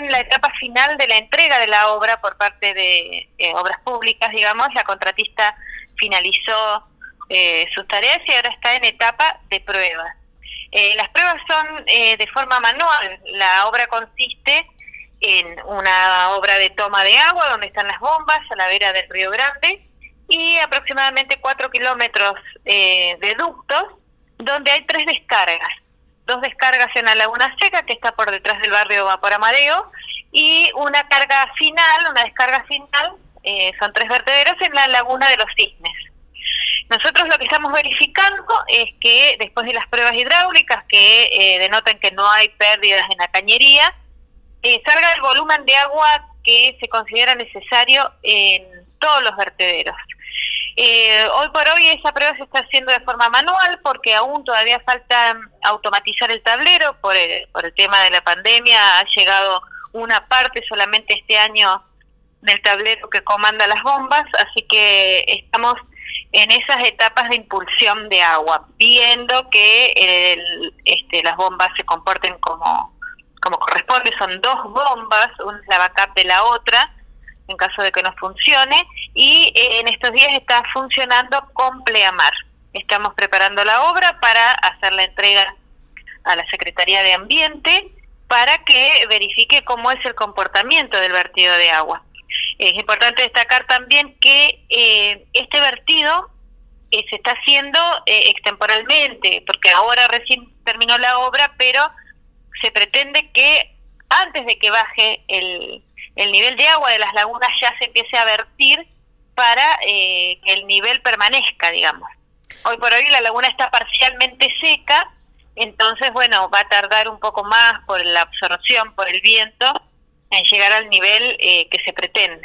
en la etapa final de la entrega de la obra por parte de eh, Obras Públicas, digamos, la contratista finalizó eh, sus tareas y ahora está en etapa de pruebas. Eh, las pruebas son de forma manual, la obra consiste en una obra de toma de agua donde están las bombas a la vera del Río Grande y aproximadamente 4 kilómetros de ductos donde hay tres descargas dos descargas en la Laguna Seca, que está por detrás del barrio Vapor Amadeo, y una carga final, una descarga final, eh, son tres vertederos en la Laguna de los Cisnes. Nosotros lo que estamos verificando es que después de las pruebas hidráulicas que eh, denotan que no hay pérdidas en la cañería, eh, salga el volumen de agua que se considera necesario en todos los vertederos. Eh, hoy por hoy esa prueba se está haciendo de forma manual porque aún todavía falta automatizar el tablero por el, por el tema de la pandemia. Ha llegado una parte solamente este año del tablero que comanda las bombas, así que estamos en esas etapas de impulsión de agua, viendo que este, las bombas se comporten como, como corresponde. Son dos bombas, una es la backup de la otra, en caso de que no funcione, y eh, en estos días está funcionando con Pleamar. Estamos preparando la obra para hacer la entrega a la Secretaría de Ambiente para que verifique cómo es el comportamiento del vertido de agua. Es importante destacar también que eh, este vertido eh, se está haciendo extemporalmente, porque ahora recién terminó la obra, pero se pretende que antes de que baje el, el nivel de agua de las lagunas ya se empiece a vertir para eh, que el nivel permanezca, digamos. Hoy por hoy la laguna está parcialmente seca, entonces, bueno, va a tardar un poco más por la absorción, por el viento, en llegar al nivel eh, que se pretende.